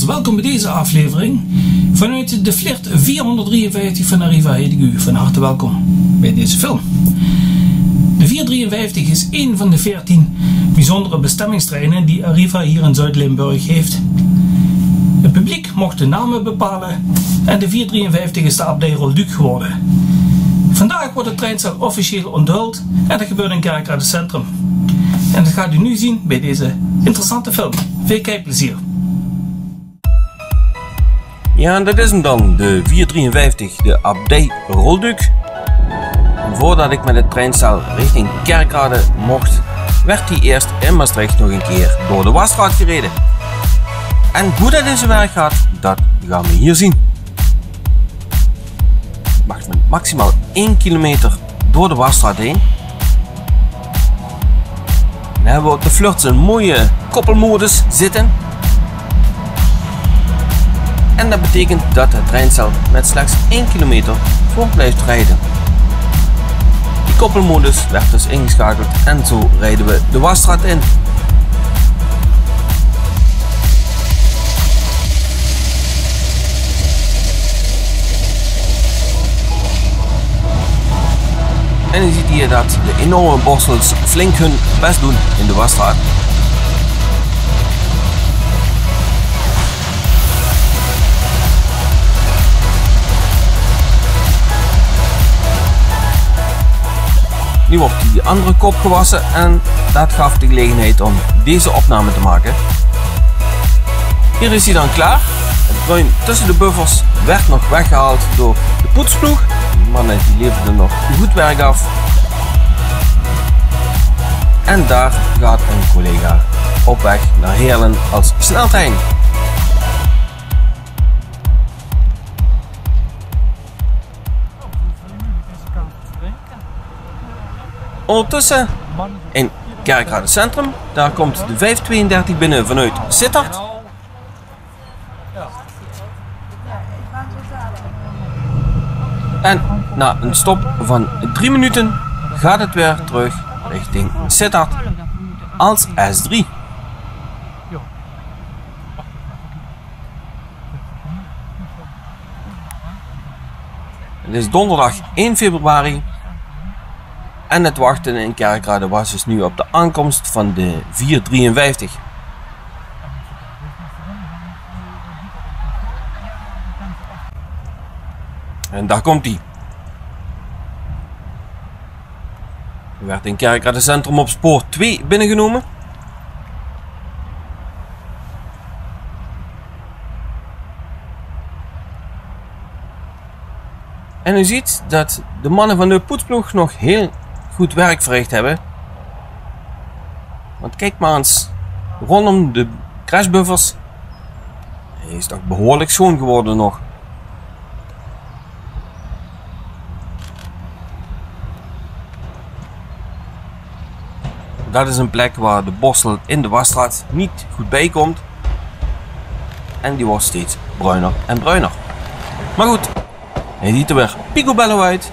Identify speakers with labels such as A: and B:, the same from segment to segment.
A: Welkom bij deze aflevering. Vanuit de Flirt 453 van Arriva heet ik u van harte welkom bij deze film. De 453 is een van de 14 bijzondere bestemmingstreinen die Arriva hier in Zuid-Limburg heeft. Het publiek mocht de namen bepalen en de 453 is de abdij Rolduc geworden. Vandaag wordt het treinstel officieel onthuld en dat gebeurt in Kerkrade Centrum. En dat gaat u nu zien bij deze interessante film. Veel kijkplezier.
B: Ja, dat is hem dan, de 453, de Abdij Rolduc. Voordat ik met het treinstel richting Kerkrade mocht, werd hij eerst in Maastricht nog een keer door de Wasstraat gereden. En hoe dat in zijn werk gaat, dat gaan we hier zien. Ik met maximaal 1 kilometer door de Wasstraat heen. Dan hebben we op de Flirts een mooie koppelmodus zitten. En dat betekent dat het treinstel met slechts 1 kilometer voor blijft rijden. Die koppelmodus werd dus ingeschakeld en zo rijden we de wasstraat in. En je ziet hier dat de enorme borstels flink hun best doen in de wasstraat. Nu wordt die andere kop gewassen en dat gaf de gelegenheid om deze opname te maken. Hier is hij dan klaar. Het bruin tussen de buffers werd nog weggehaald door de poetsploeg. De mannen die leverden nog goed werk af. En daar gaat een collega op weg naar Heerlen als sneltrein. Ondertussen in Kerkrade Centrum, daar komt de 532 binnen vanuit Sittard. En na een stop van 3 minuten gaat het weer terug richting Sittard als S3. Het is donderdag 1 februari en het wachten in Kerkrade was dus nu op de aankomst van de 453. En daar komt hij. Er werd in Kerkrade Centrum op spoor 2 binnengenomen. En u ziet dat de mannen van de poetsploeg nog heel goed werk verricht hebben. Want kijk maar eens rondom de crashbuffers. Hij is toch behoorlijk schoon geworden nog. Dat is een plek waar de borstel in de wasstraat niet goed bij komt. En die wordt steeds bruiner en bruiner. Maar goed, hij ziet er weer picobello uit.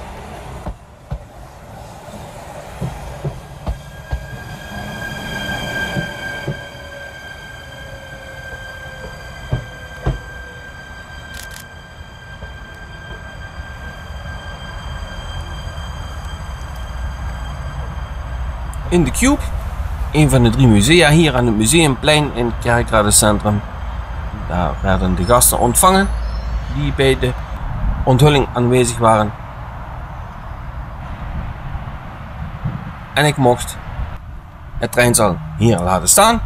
B: In de Cube. Een van de drie musea hier aan het Museumplein in het Kerkrade Centrum. Daar werden de gasten ontvangen die bij de onthulling aanwezig waren. En ik mocht het treinstel hier laten staan.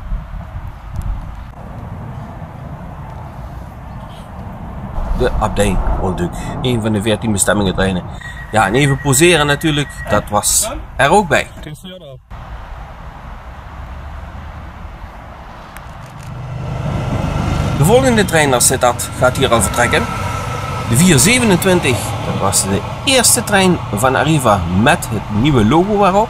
B: De Abdij Rolduc, een van de 14 bestemmingen treinen. Ja, en even poseren natuurlijk, dat was er ook bij. De volgende trein naar Sittard gaat hier al vertrekken. De 427, dat was de eerste trein van Arriva met het nieuwe logo erop.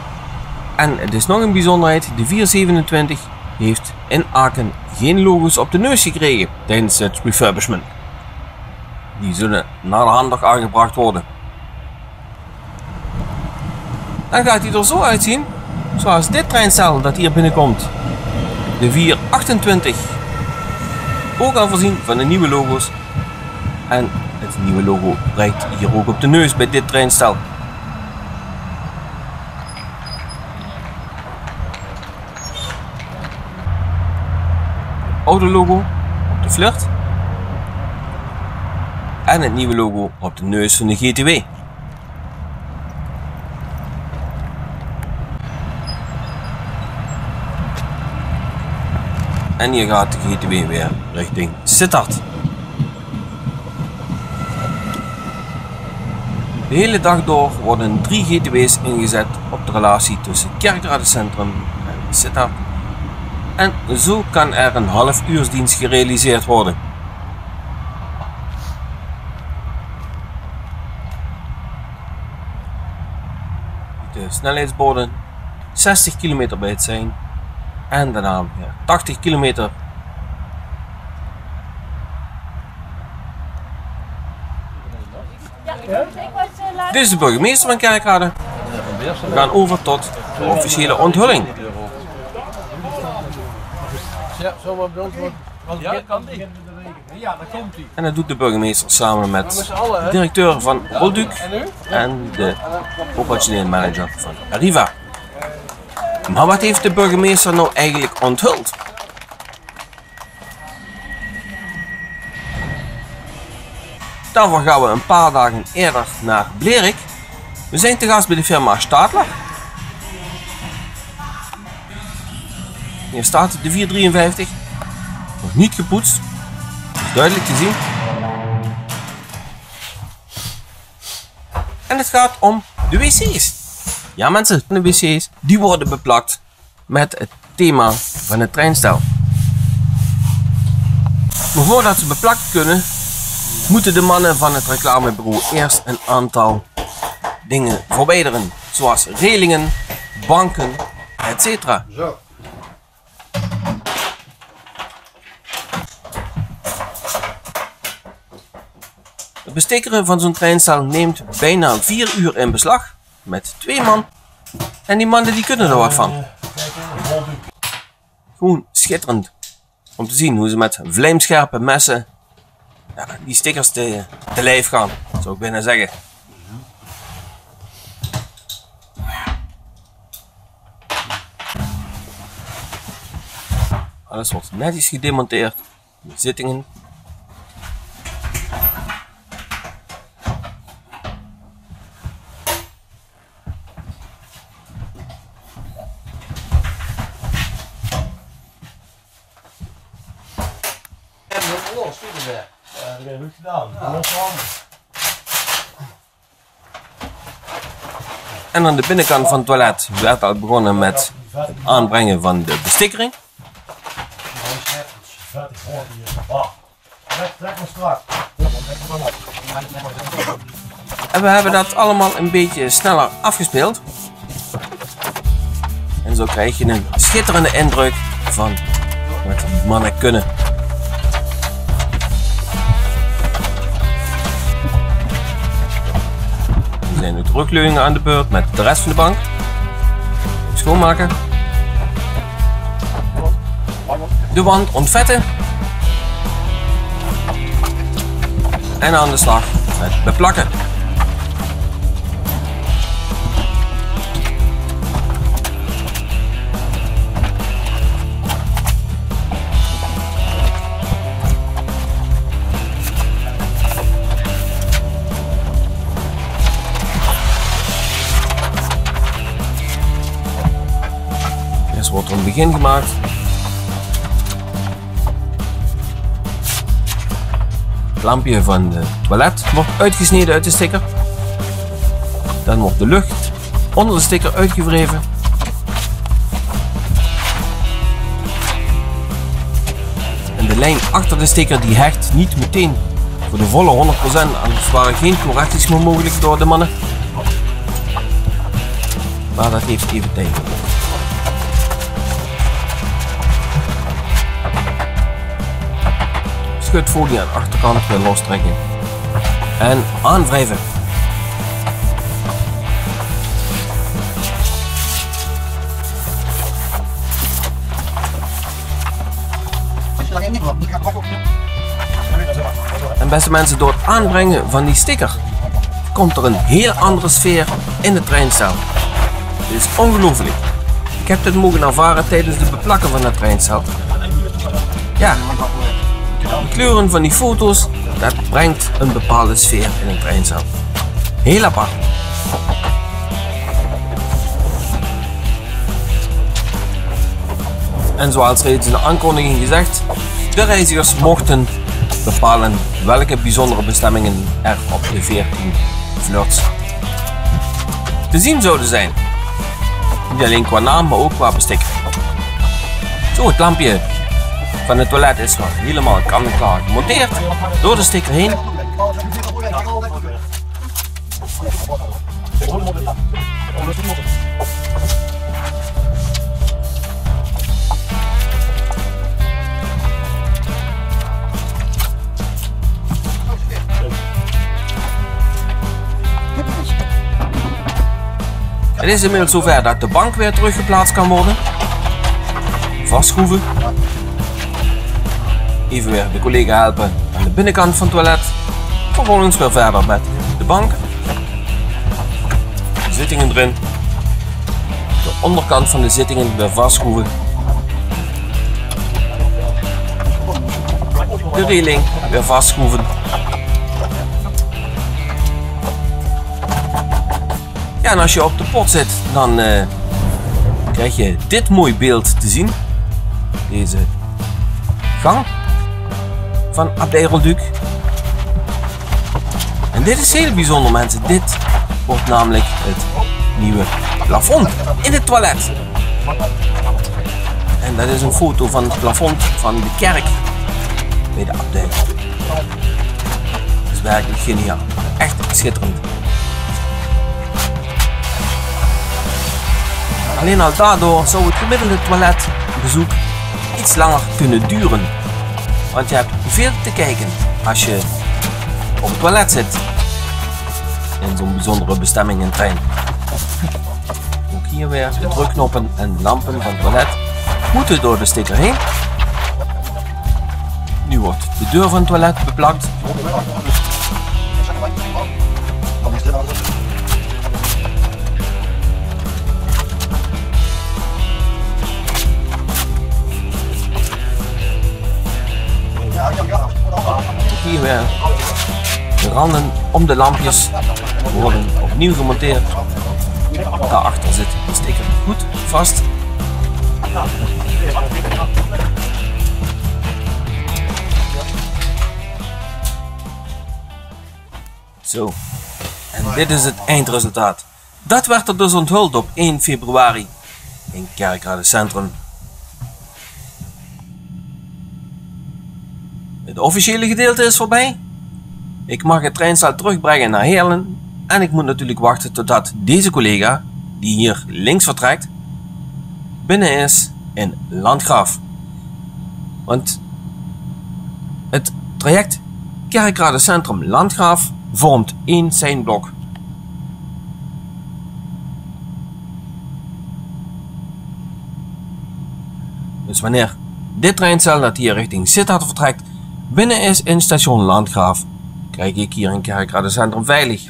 B: En het is nog een bijzonderheid, de 427 heeft in Aken geen logo's op de neus gekregen tijdens het refurbishment. Die zullen naar de hand nog aangebracht worden. Dan gaat hij er zo uitzien, zoals dit treinstel dat hier binnenkomt. De 428 ook al voorzien van de nieuwe logo's. En het nieuwe logo prijkt hier ook op de neus bij dit treinstel. oude logo op de flirt. En het nieuwe logo op de neus van de GTW. En hier gaat de GTW weer richting Sittard. De hele dag door worden drie GTW's ingezet op de relatie tussen Kerkradencentrum en Sittard en zo kan er een half uursdienst gerealiseerd worden. De snelheidsborden 60 km bij zijn en daarna weer 80 km. Dit is de burgemeester van Kerkrade. We gaan over tot de officiële onthulling. Ja, zomaar bij ons wordt. Ja, kan die. Ja, daar komt hij. En dat doet de burgemeester samen met de directeur van Rolduc en de operationeel manager van Arriva. Maar wat heeft de burgemeester nou eigenlijk onthuld? Daarvoor gaan we een paar dagen eerder naar Blerik. We zijn te gast bij de firma Stadler. Hier staat de 453. Nog niet gepoetst. duidelijk te zien. En het gaat om de wc's. Ja mensen, de wc's die worden beplakt met het thema van het treinstel. Maar voordat ze beplakt kunnen, moeten de mannen van het reclamebureau eerst een aantal dingen verbeteren. Zoals relingen, banken, etc. Zo. Het bestikkeren van zo'n treinstel neemt bijna 4 uur in beslag. Met twee man. En die mannen die kunnen er wat van. Gewoon schitterend. Om te zien hoe ze met vlijmscherpe messen ja, die stickers te, te lijf gaan. Zou ik bijna zeggen. Alles wordt netjes gedemonteerd. De zittingen En aan de binnenkant van het toilet werd al begonnen met het aanbrengen van de bestikkering. En we hebben dat allemaal een beetje sneller afgespeeld. En zo krijg je een schitterende indruk van wat die mannen kunnen. Terugleuningen aan de beurt met de rest van de bank. Schoonmaken. De wand ontvetten. En aan de slag met beplakken. Gemaakt. Het lampje van het toilet wordt uitgesneden uit de sticker. Dan wordt de lucht onder de sticker uitgewreven. En de lijn achter de sticker die hecht niet meteen voor de volle 100%, anders waren geen correcties mogelijk door de mannen. Maar dat heeft even tijd. Schutfolie aan de achterkant weer lostrekken. En aanwrijven. beste mensen, door het aanbrengen van die sticker komt er een heel andere sfeer in de treinstel. Dit is ongelooflijk. Ik heb dit mogen ervaren tijdens het beplakken van het treinstel. Ja, de kleuren van die foto's, dat brengt een bepaalde sfeer in een treinstel. Heel apart. En zoals reeds in de aankondiging gezegd, de reizigers mochten bepalen welke bijzondere bestemmingen er op de 14 flirts te zien zouden zijn. Niet alleen qua naam, maar ook qua bestek. Zo, het lampje van het toilet is nog helemaal kan en klaar gemonteerd. Door de sticker heen. Het is inmiddels zover dat de bank weer teruggeplaatst kan worden. Vastschroeven. Even weer de collega helpen aan de binnenkant van het toilet. Vervolgens weer verder met de bank. De zittingen erin. De onderkant van de zittingen weer vastschroeven. De reling weer vastschroeven. Ja, en als je op de pot zit, dan uh, krijg je dit mooi beeld te zien. Deze gang van Abdij Rolduc. En dit is heel bijzonder mensen. Dit wordt namelijk het nieuwe plafond in het toilet. En dat is een foto van het plafond van de kerk bij de abdij. Dat is werkelijk geniaal. Echt schitterend. Alleen al daardoor zou het gemiddelde toiletbezoek iets langer kunnen duren. Want je hebt veel te kijken als je op het toilet zit. In zo'n bijzondere bestemming in trein. Ook hier weer de drukknoppen en lampen van het toilet moeten door de sticker heen. Nu wordt de deur van het toilet beplakt. Hier weer de randen om de lampjes worden opnieuw gemonteerd. Daarachter zit de sticker goed vast. Zo. En dit is het eindresultaat. Dat werd er dus onthuld op 1 februari in Kerkrade Centrum. Het officiële gedeelte is voorbij. Ik mag het treinstel terugbrengen naar Heerlen. En ik moet natuurlijk wachten totdat deze collega, die hier links vertrekt, binnen is in Landgraaf. Want het traject Kerkrade Centrum Landgraaf vormt één seinblok. Dus wanneer dit treinstel dat hier richting Sittard vertrekt binnen is in station Landgraaf, krijg ik hier in Kerkrade Centrum veilig.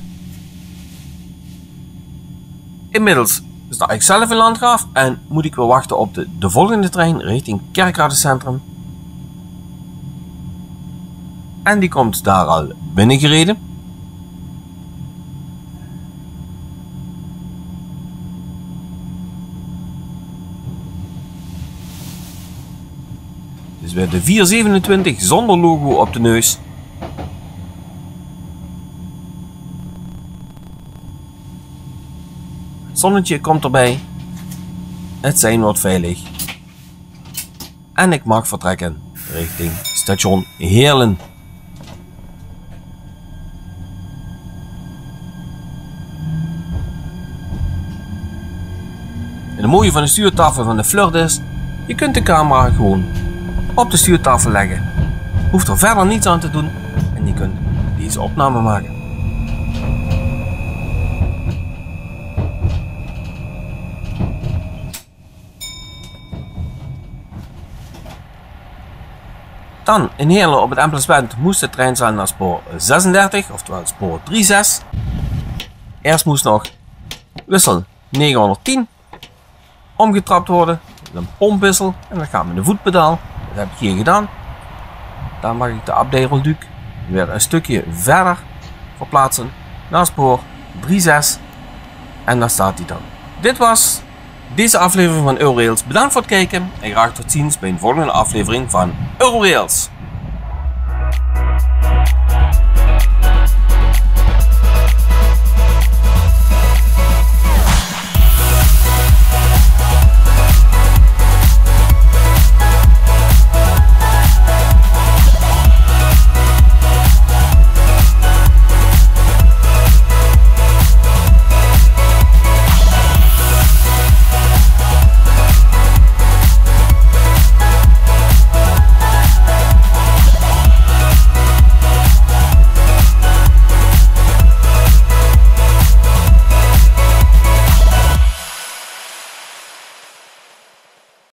B: Inmiddels sta ik zelf in Landgraaf en moet ik weer wachten op de, de volgende trein richting Kerkrade Centrum. En die komt daar al binnengereden. Dus weer de 427 zonder logo op de neus. Het zonnetje komt erbij. Het zijn wordt veilig. En ik mag vertrekken richting station Heerlen. En het mooie van de stuurtafel van de Flirt is, je kunt de camera gewoon op de stuurtafel leggen. Hoeft er verder niets aan te doen en je kunt deze opname maken. Dan in Heerlen op het emplacement moest de trein zijn naar spoor 36, oftewel spoor 36. Eerst moest nog wissel 910 omgetrapt worden. Een pompwissel en dan gaan we de voetpedaal. Dat heb ik hier gedaan. Dan mag ik de abdeerolduk weer een stukje verder verplaatsen naar spoor 36 en daar staat hij dan. Dit was deze aflevering van Eurorails. Bedankt voor het kijken en graag tot ziens bij een volgende aflevering van Eurorails.